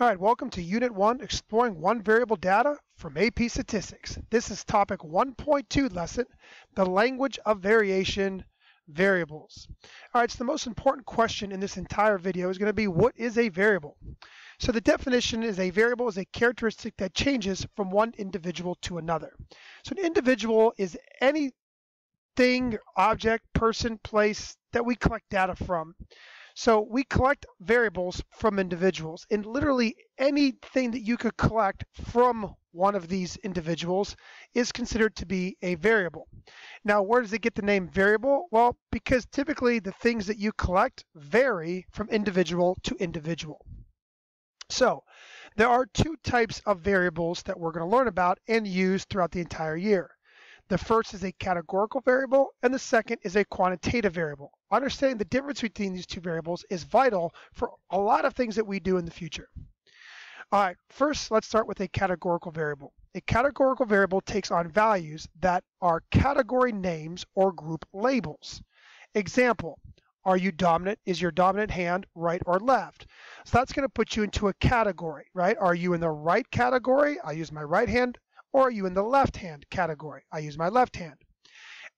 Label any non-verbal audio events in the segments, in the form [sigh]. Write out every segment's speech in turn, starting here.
All right, welcome to Unit 1, Exploring One Variable Data from AP Statistics. This is topic 1.2 lesson, the language of variation variables. All right, so the most important question in this entire video is going to be what is a variable? So the definition is a variable is a characteristic that changes from one individual to another. So an individual is any thing, object, person, place that we collect data from. So we collect variables from individuals and literally anything that you could collect from one of these individuals is considered to be a variable. Now, where does it get the name variable? Well, because typically the things that you collect vary from individual to individual. So there are two types of variables that we're going to learn about and use throughout the entire year. The first is a categorical variable, and the second is a quantitative variable. Understanding the difference between these two variables is vital for a lot of things that we do in the future. All right, first let's start with a categorical variable. A categorical variable takes on values that are category names or group labels. Example, are you dominant? Is your dominant hand right or left? So that's going to put you into a category, right? Are you in the right category? I use my right hand or are you in the left hand category? I use my left hand.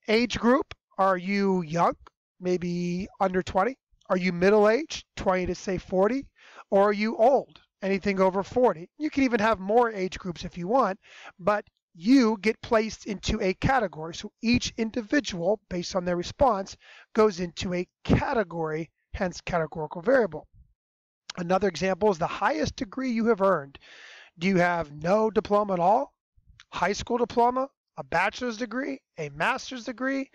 Age group, are you young, maybe under 20? Are you middle age, 20 to say 40? Or are you old, anything over 40? You can even have more age groups if you want, but you get placed into a category. So each individual, based on their response, goes into a category, hence categorical variable. Another example is the highest degree you have earned. Do you have no diploma at all? high school diploma, a bachelor's degree, a master's degree.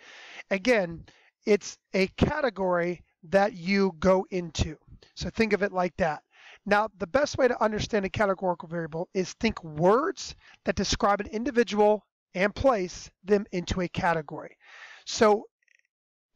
Again, it's a category that you go into. So think of it like that. Now, the best way to understand a categorical variable is think words that describe an individual and place them into a category. So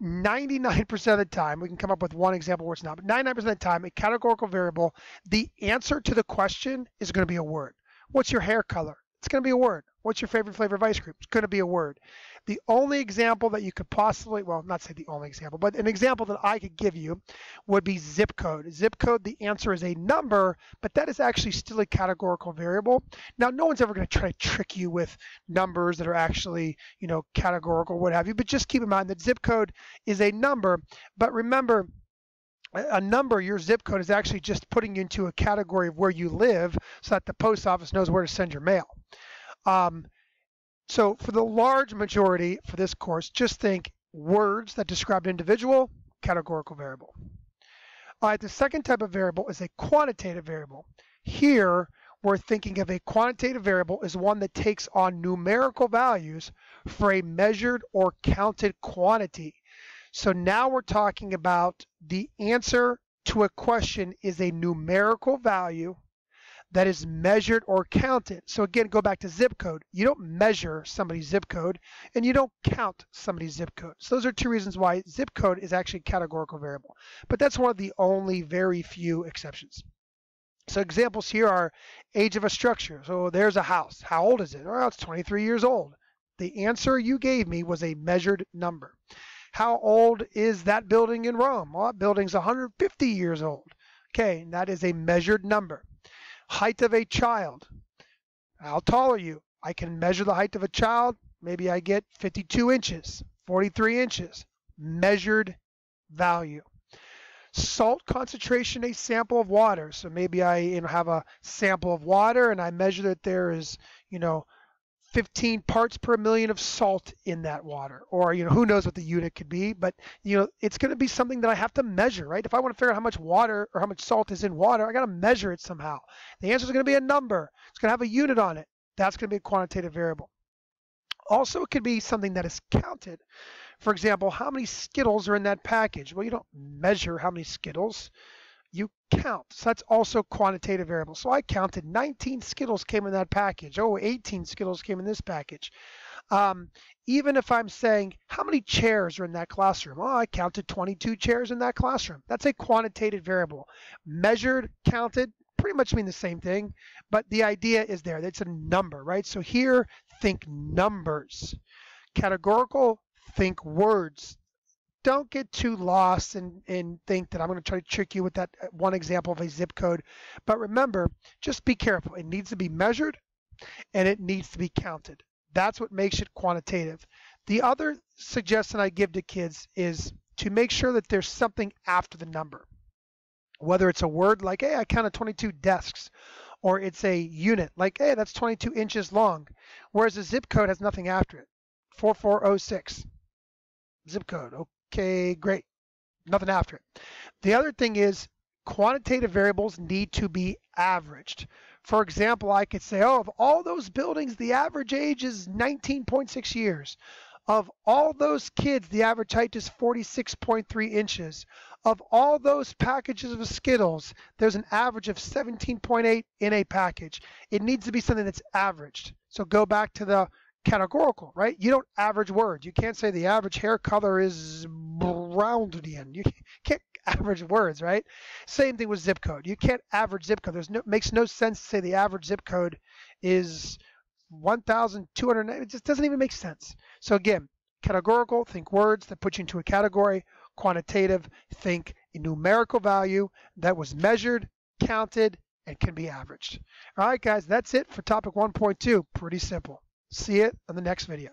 99% of the time, we can come up with one example where it's not, but 99% of the time, a categorical variable, the answer to the question is going to be a word. What's your hair color? It's going to be a word. What's your favorite flavor of ice cream? It's going to be a word. The only example that you could possibly, well, not say the only example, but an example that I could give you would be zip code. Zip code, the answer is a number, but that is actually still a categorical variable. Now, no one's ever going to try to trick you with numbers that are actually, you know, categorical, what have you, but just keep in mind that zip code is a number. But remember, a number, your zip code is actually just putting you into a category of where you live so that the post office knows where to send your mail. Um, so for the large majority for this course, just think words that describe an individual, categorical variable. All right, the second type of variable is a quantitative variable. Here, we're thinking of a quantitative variable as one that takes on numerical values for a measured or counted quantity. So now we're talking about the answer to a question is a numerical value that is measured or counted. So again, go back to zip code. You don't measure somebody's zip code and you don't count somebody's zip code. So those are two reasons why zip code is actually a categorical variable. But that's one of the only very few exceptions. So examples here are age of a structure. So there's a house. How old is it? Well, it's 23 years old. The answer you gave me was a measured number. How old is that building in Rome? Well, that building's 150 years old. Okay, that is a measured number. Height of a child. How tall are you? I can measure the height of a child. Maybe I get 52 inches, 43 inches. Measured value. Salt concentration, a sample of water. So maybe I have a sample of water and I measure that there is, you know, 15 parts per million of salt in that water. Or you know who knows what the unit could be but you know it's going to be something that i have to measure right? If i want to figure out how much water or how much salt is in water i got to measure it somehow. The answer is going to be a number. It's going to have a unit on it. That's going to be a quantitative variable. Also it could be something that is counted. For example how many skittles are in that package? Well you don't measure how many skittles you count. So that's also quantitative variable. So I counted 19 Skittles came in that package. Oh, 18 Skittles came in this package. Um, even if I'm saying how many chairs are in that classroom, oh, I counted 22 chairs in that classroom. That's a quantitative variable. Measured, counted, pretty much mean the same thing, but the idea is there. It's a number, right? So here, think numbers. Categorical, think words don't get too lost and, and think that I'm going to try to trick you with that uh, one example of a zip code. But remember, just be careful. It needs to be measured and it needs to be counted. That's what makes it quantitative. The other suggestion I give to kids is to make sure that there's something after the number. Whether it's a word like, hey, I counted 22 desks, or it's a unit like, hey, that's 22 inches long, whereas a zip code has nothing after it. 4406 zip code. Okay, great. Nothing after it. The other thing is quantitative variables need to be averaged. For example, I could say, oh, of all those buildings, the average age is 19.6 years. Of all those kids, the average height is 46.3 inches. Of all those packages of Skittles, there's an average of 17.8 in a package. It needs to be something that's averaged. So go back to the categorical, right? You don't average words. You can't say the average hair color is Brownian. You [laughs] can't average words, right? Same thing with zip code. You can't average zip code. There's no makes no sense to say the average zip code is 1,200. It just doesn't even make sense. So again, categorical, think words that put you into a category. Quantitative, think a numerical value that was measured, counted, and can be averaged. All right, guys, that's it for topic 1.2. Pretty simple. See it on the next video.